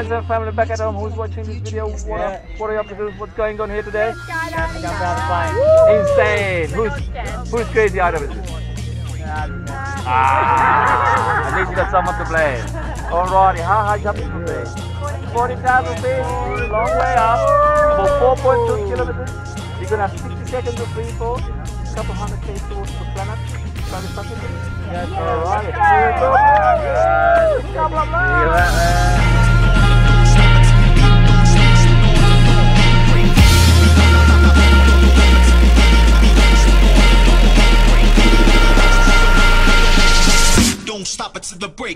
friends and family back at home who's watching this video. What, Yeah. are, what are you up to? What's going on here today? I got down the plane. Insane. Who's who's crazy out of it? Ah, at least you got someone to blame. Alrighty, how high jump is today? 40,000 feet, long way up, for 4.2 kilometers. You're gonna have 60 seconds of free fall, couple hundred k towards the planet. Try to suck it in. Yes, sir. Alrighty,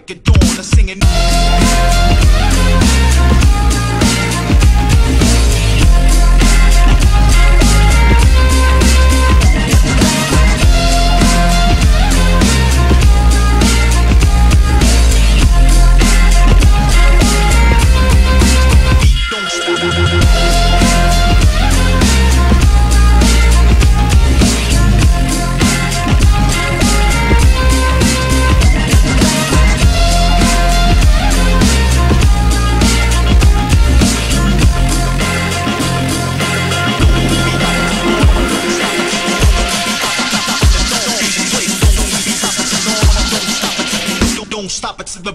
break of dawn. Singing.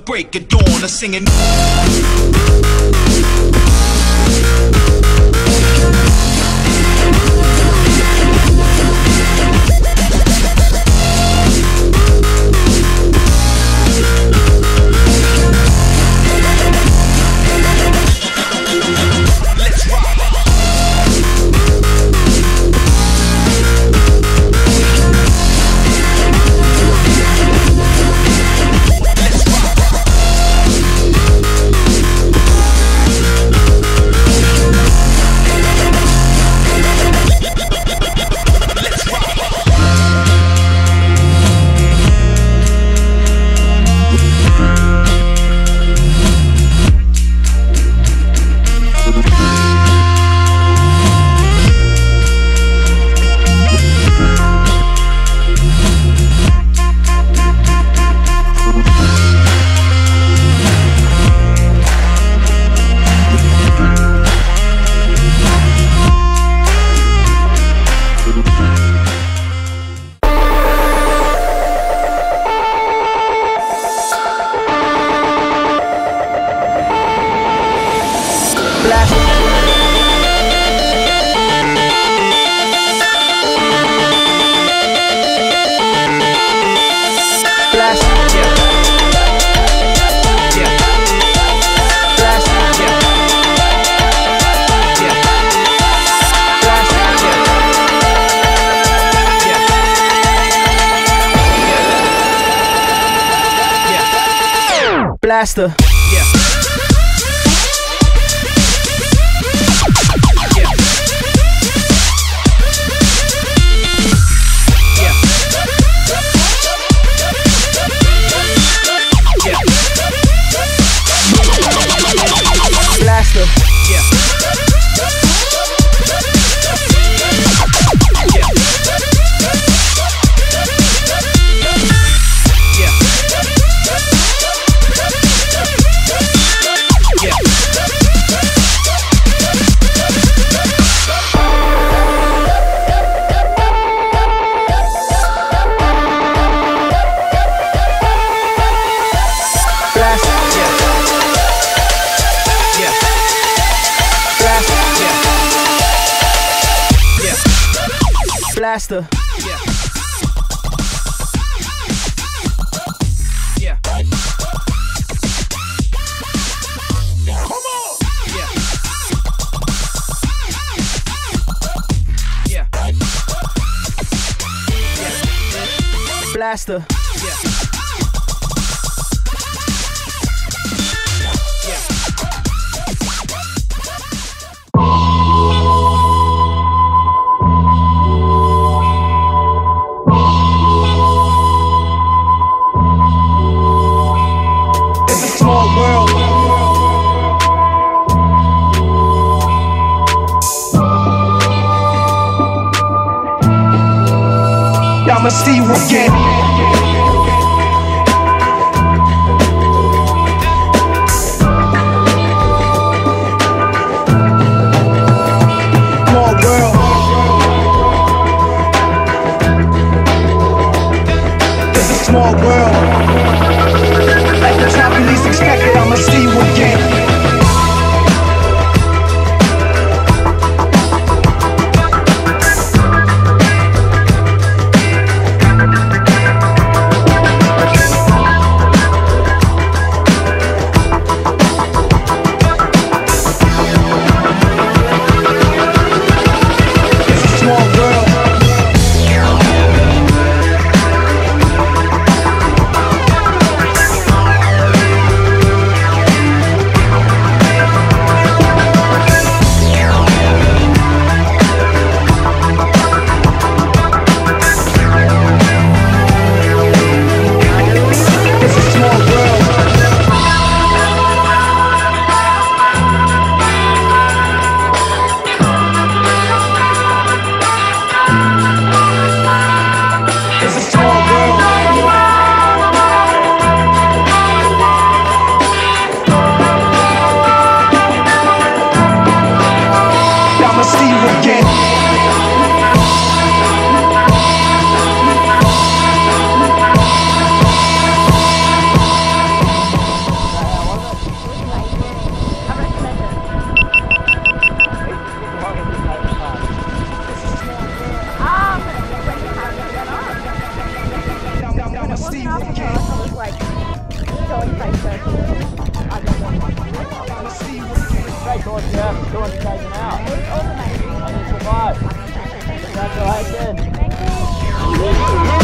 Break of dawn. I'm singing. Blaster. Yeah. Yeah. Blaster. Yeah. Yeah. Come on. Yeah. Yeah. Yeah. Blaster. Yeah. Yeah. I'ma see you again. Course, yeah. 200 taken out. And you survived. Congratulations. Thank you.